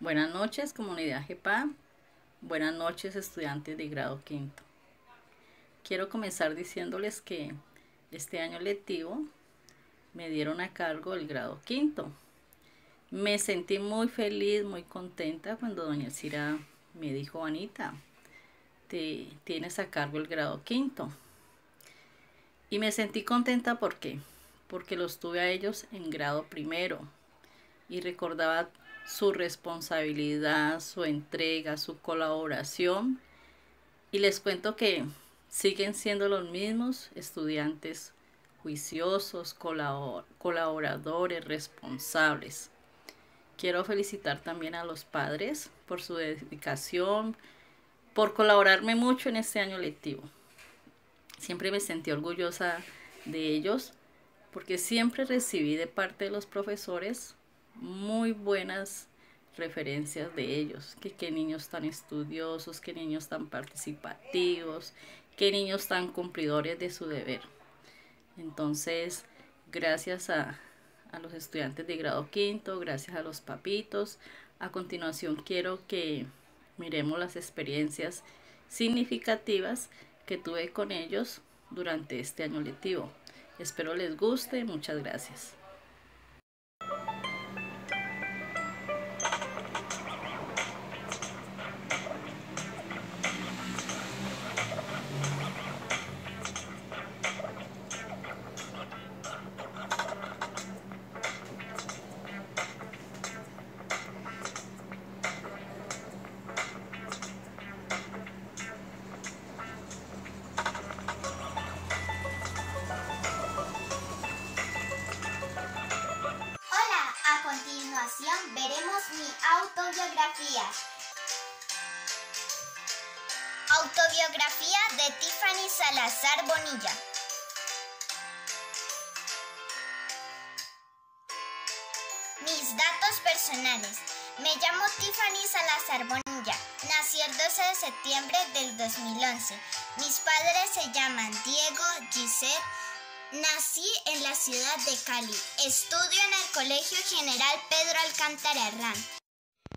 Buenas noches, comunidad GEPA. Buenas noches, estudiantes de grado quinto. Quiero comenzar diciéndoles que este año lectivo me dieron a cargo el grado quinto. Me sentí muy feliz, muy contenta cuando doña Cira me dijo, Anita, te tienes a cargo el grado quinto. Y me sentí contenta porque porque los tuve a ellos en grado primero y recordaba su responsabilidad, su entrega, su colaboración. Y les cuento que siguen siendo los mismos estudiantes juiciosos, colaboradores, responsables. Quiero felicitar también a los padres por su dedicación, por colaborarme mucho en este año lectivo. Siempre me sentí orgullosa de ellos porque siempre recibí de parte de los profesores muy buenas referencias de ellos, que qué niños tan estudiosos, qué niños tan participativos, qué niños tan cumplidores de su deber. Entonces, gracias a, a los estudiantes de grado quinto, gracias a los papitos. A continuación quiero que miremos las experiencias significativas que tuve con ellos durante este año lectivo. Espero les guste. Muchas gracias. Veremos mi autobiografía. Autobiografía de Tiffany Salazar Bonilla. Mis datos personales. Me llamo Tiffany Salazar Bonilla. Nací el 12 de septiembre del 2011. Mis padres se llaman Diego, Gisette, Nací en la ciudad de Cali. Estudio en el Colegio General Pedro Alcántara Herrán.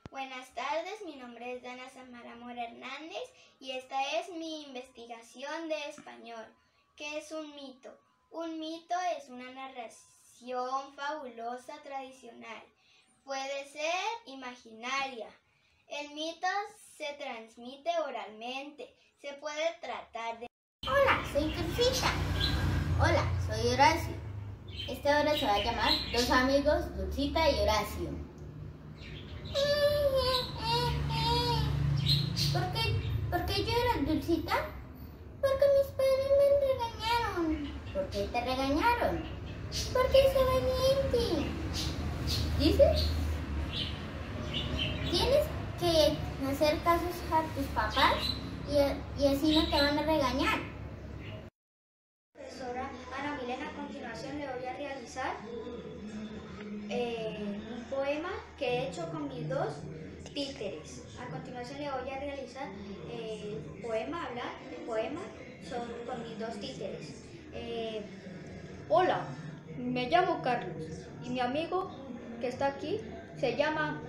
Buenas tardes, mi nombre es Dana Samara Mora Hernández y esta es mi investigación de español. ¿Qué es un mito? Un mito es una narración fabulosa tradicional. Puede ser imaginaria. El mito se transmite oralmente. Se puede tratar de... Hola, soy Turfisha. Hola, soy Horacio. Esta hora se va a llamar Dos amigos, Dulcita y Horacio. ¿Por qué, ¿Por qué lloras, Dulcita? Porque mis padres me regañaron. ¿Por qué te regañaron? Porque soy valiente. ¿Dices? Tienes que hacer caso a tus papás y, y así no te van a regañar. profesora Ana Milena. A continuación le eh, un poema que he hecho con mis dos títeres. A continuación le voy a realizar eh, poema, hablar el poema son, con mis dos títeres. Eh, Hola, me llamo Carlos y mi amigo que está aquí se llama